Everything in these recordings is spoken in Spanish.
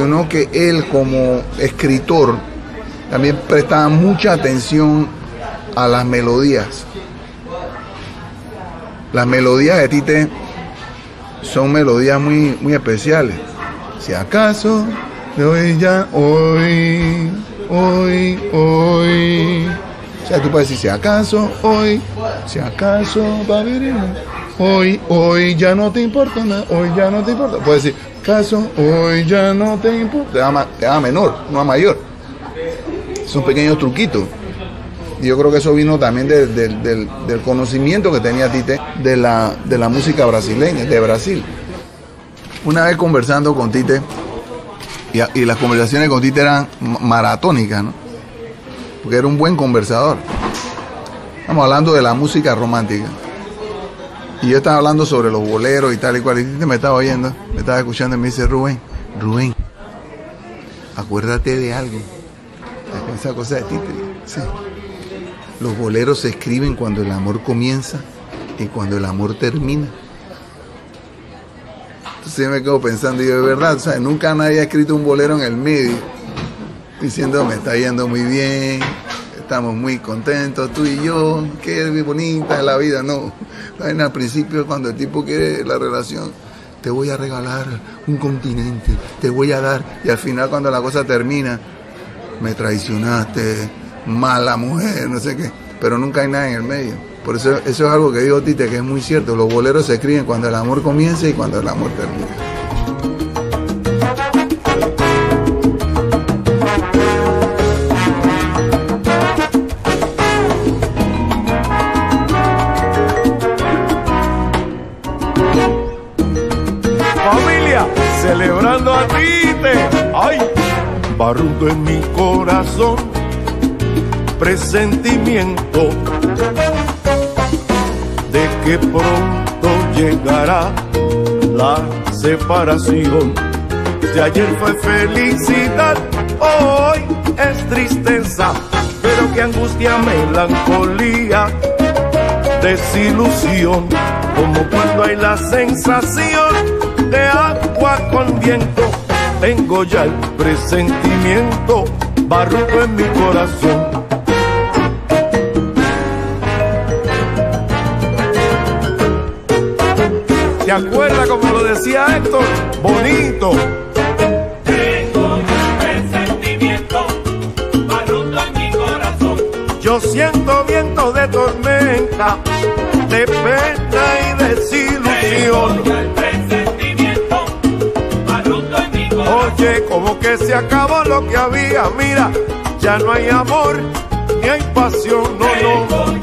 Que él como escritor también prestaba mucha atención a las melodías. Las melodías de Tite son melodías muy, muy especiales. Si acaso de hoy ya, hoy, hoy, hoy. O sea, tú puedes decir, si acaso, hoy, si acaso va a venir, hoy, hoy ya no te importa nada, hoy ya no te importa. Puedes decir, caso, hoy ya no te importa. Te da, te da menor, no a mayor. Son pequeños truquitos. Y yo creo que eso vino también de, de, del, del, conocimiento que tenía Tite de la, de la música brasileña, de Brasil. Una vez conversando con Tite, y, y, las conversaciones con Tite eran maratónicas, ¿no? Porque era un buen conversador. Estamos hablando de la música romántica. Y yo estaba hablando sobre los boleros y tal y cual. Y me estaba oyendo, me estaba escuchando y me dice, Rubén, Rubén, acuérdate de algo. Esa cosa de Tite. Sí. Los boleros se escriben cuando el amor comienza y cuando el amor termina. Entonces yo me quedo pensando, y yo, de verdad, o sea, nunca nadie ha escrito un bolero en el medio diciendo me está yendo muy bien, estamos muy contentos, tú y yo, qué bonita es la vida. No, en al principio cuando el tipo quiere la relación, te voy a regalar un continente, te voy a dar, y al final cuando la cosa termina, me traicionaste, mala mujer, no sé qué, pero nunca hay nada en el medio. Por eso eso es algo que digo Tite, que es muy cierto, los boleros se escriben cuando el amor comienza y cuando el amor termina. Barrudo en mi corazón presentimiento de que pronto llegará la separación. De ayer fue felicidad, hoy es tristeza, pero que angustia, melancolía, desilusión, como cuando hay la sensación de agua con viento. Tengo ya el presentimiento, barrudo en mi corazón. ¿Te acuerdas como lo decía Héctor? Bonito. Tengo un presentimiento, barrundo en mi corazón. Yo siento viento de tormenta, de pena y desilusión. Tengo el presentimiento, barrundo en mi corazón. Oye, como que se acabó lo que había, mira, ya no hay amor, ni hay pasión, no, no.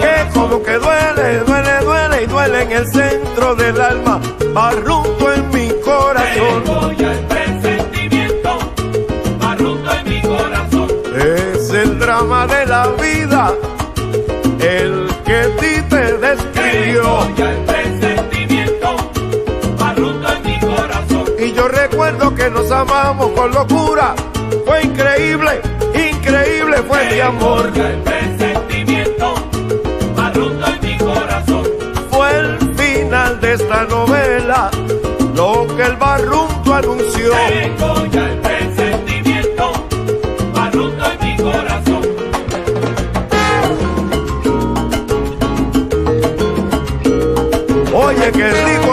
Que como que duele, duele, duele y duele en el centro del alma, barrundo en mi corazón. Presentimiento, barrundo en mi corazón. Es el drama de la vida, el que ti te describió. Recuerdo que nos amamos con locura. Fue increíble, increíble fue mi amor. El presentimiento, en mi corazón. Fue el final de esta novela, lo que el barrunto anunció. Tengo ya el presentimiento, en mi corazón. Oye, qué rico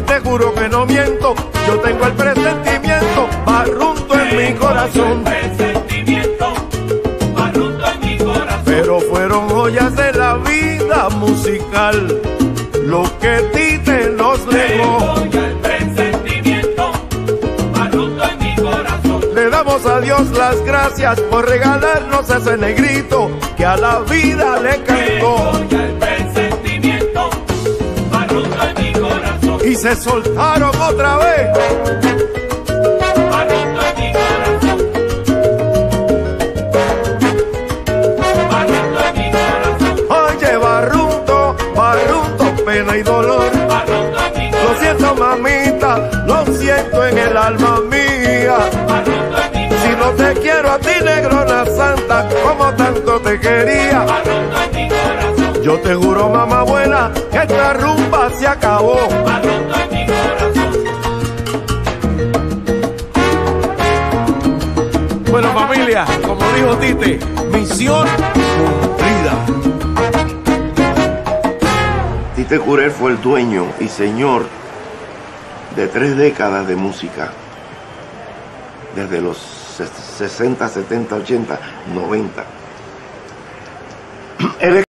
y te juro que no miento. Yo tengo el presentimiento, barrunto en mi corazón. Presentimiento, barrundo en mi corazón. Pero fueron joyas de la vida musical, lo que Tite nos legó. Tengo ya el presentimiento, en mi corazón. Le damos a Dios las gracias por regalarnos ese negrito que a la vida le cantó. El presentimiento. Barrundo en mi corazón. Corazón. Oye, barrunto, barrunto, pena y dolor. Lo siento, mamita, lo siento en el alma mía. Si no te quiero a ti, negrona santa, como tanto te quería. Yo te juro, esta rumba se acabó. Bueno, familia, como dijo Tite, misión cumplida. Tite Curel fue el dueño y señor de tres décadas de música, desde los ses- 60, 70, 80, 90. Él